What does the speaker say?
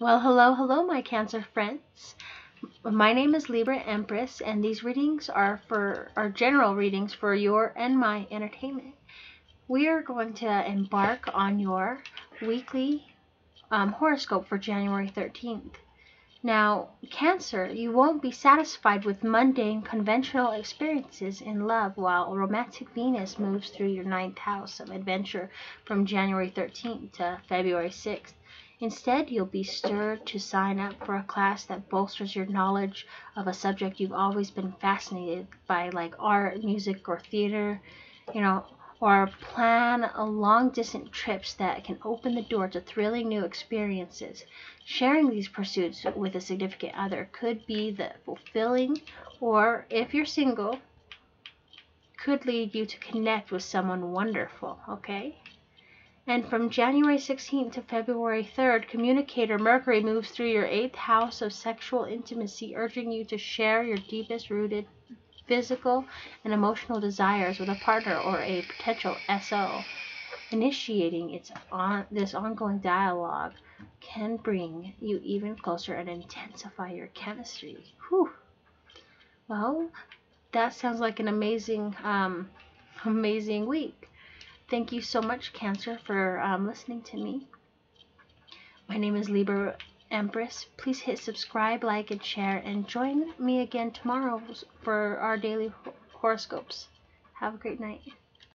Well, hello, hello, my Cancer friends. My name is Libra Empress, and these readings are for are general readings for your and my entertainment. We are going to embark on your weekly um, horoscope for January 13th. Now, Cancer, you won't be satisfied with mundane, conventional experiences in love while romantic Venus moves through your ninth house of adventure from January 13th to February 6th. Instead, you'll be stirred to sign up for a class that bolsters your knowledge of a subject you've always been fascinated by, like art, music, or theater, you know, or plan a long distance trips that can open the door to thrilling new experiences. Sharing these pursuits with a significant other could be the fulfilling, or if you're single, could lead you to connect with someone wonderful, okay? And from January 16th to February 3rd, communicator Mercury moves through your eighth house of sexual intimacy, urging you to share your deepest rooted physical and emotional desires with a partner or a potential SO. Initiating its on, this ongoing dialogue can bring you even closer and intensify your chemistry. Whew. Well, that sounds like an amazing, um, amazing week. Thank you so much, Cancer, for um, listening to me. My name is Libra Empress. Please hit subscribe, like, and share, and join me again tomorrow for our daily horoscopes. Have a great night.